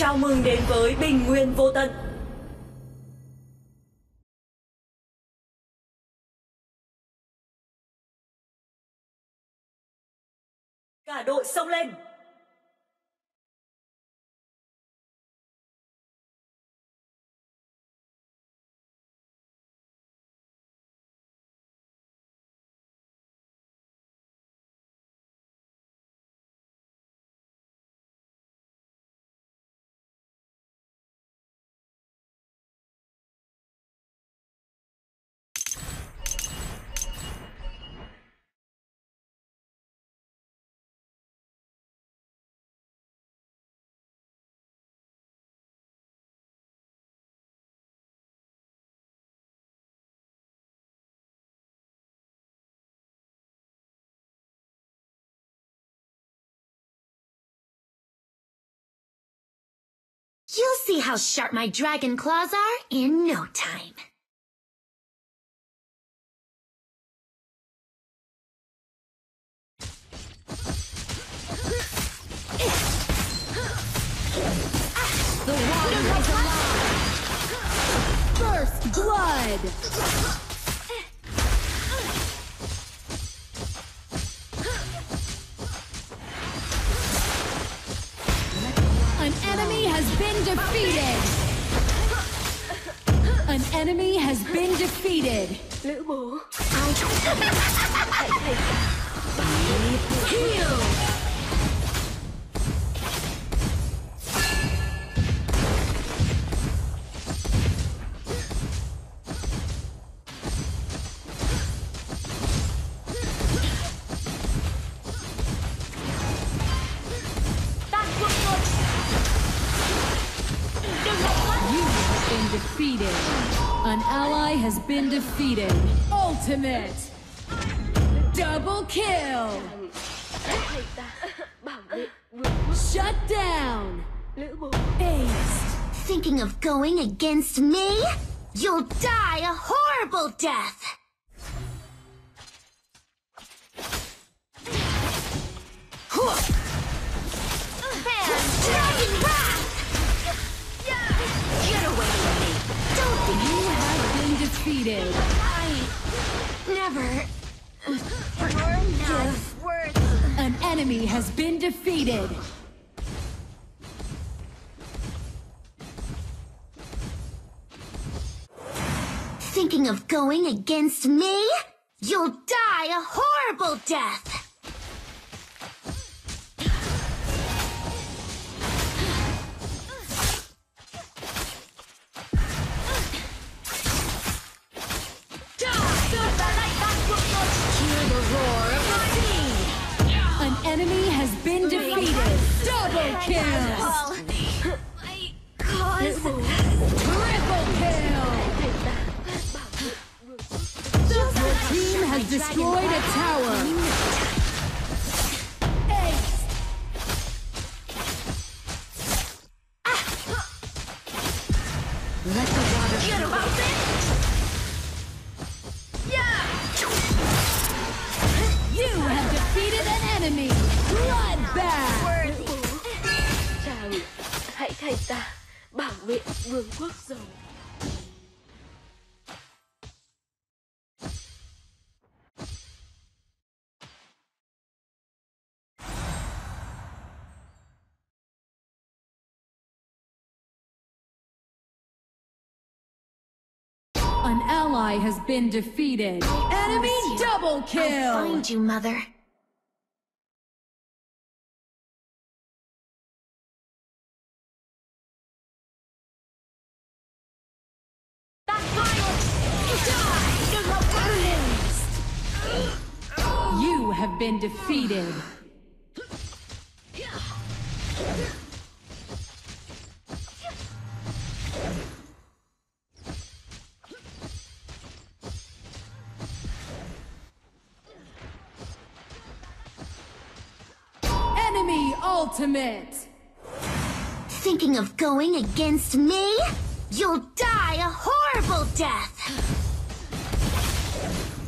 Chào mừng đến với Bình Nguyên Vô Tận. Cả đội xông lên. You'll see how sharp my dragon claws are in no time. The water alive! First blood! Defeated! An enemy has been defeated! Lữ bố Heal! Defeated! An ally has been defeated! Ultimate! Double kill! Shut down! Aced! Thinking of going against me? You'll die a horrible death! Defeated! I never forgive. An enemy has been defeated! Thinking of going against me? You'll die a horrible death! Double kill! Lữ Triple kill! Your team has destroyed a tower! Bảo vệ vương quốc rồng An ally has been defeated! Enemy double kill! I'll kill! find you, Mother. Been defeated! Enemy ultimate! Thinking of going against me? You'll die a horrible death!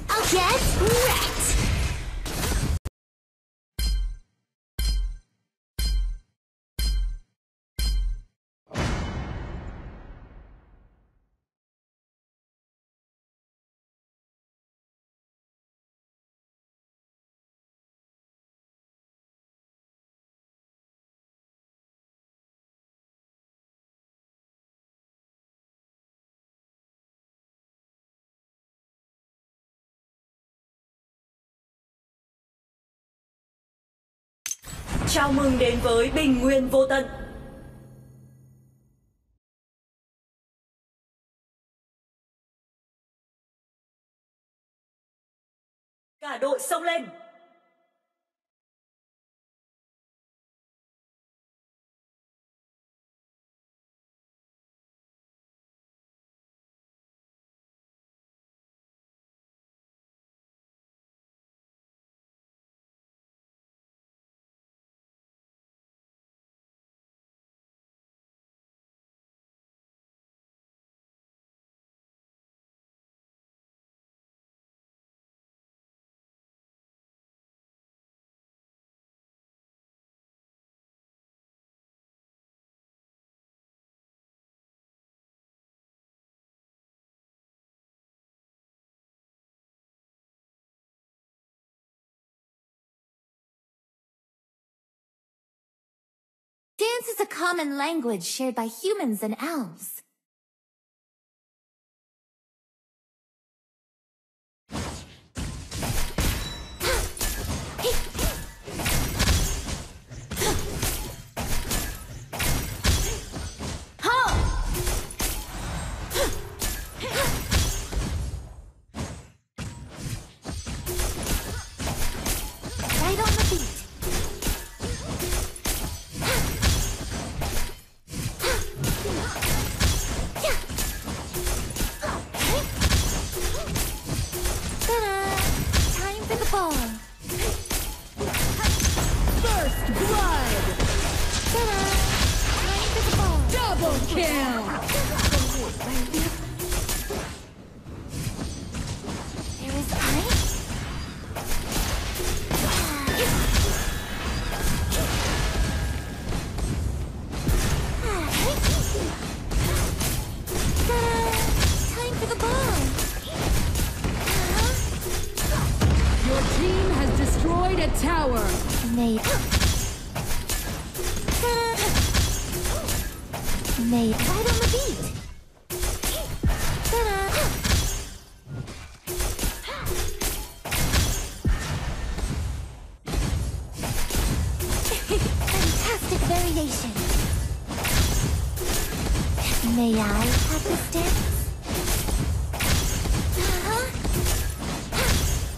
I'll get wrecked! Chào mừng đến với Bình Nguyên Vô Tận. Cả đội xông lên. Dance is a common language shared by humans and elves. Tower. Made. Made right on the beat. Fantastic variation. May I have this dance?